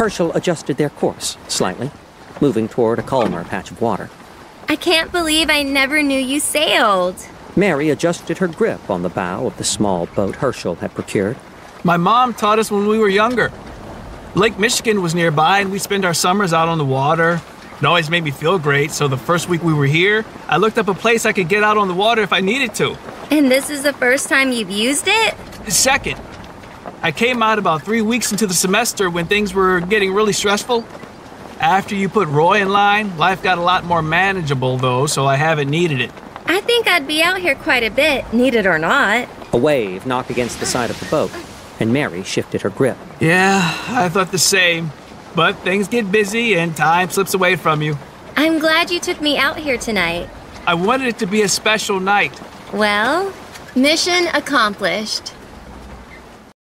Hershel adjusted their course slightly, moving toward a calmer patch of water. I can't believe I never knew you sailed. Mary adjusted her grip on the bow of the small boat Hershel had procured. My mom taught us when we were younger. Lake Michigan was nearby, and we spent our summers out on the water. It always made me feel great, so the first week we were here, I looked up a place I could get out on the water if I needed to. And this is the first time you've used it? Second, I came out about three weeks into the semester when things were getting really stressful. After you put Roy in line, life got a lot more manageable, though, so I haven't needed it. I think I'd be out here quite a bit, need it or not. A wave knocked against the side of the boat, and Mary shifted her grip. Yeah, I thought the same. But things get busy and time slips away from you. I'm glad you took me out here tonight. I wanted it to be a special night. Well, mission accomplished.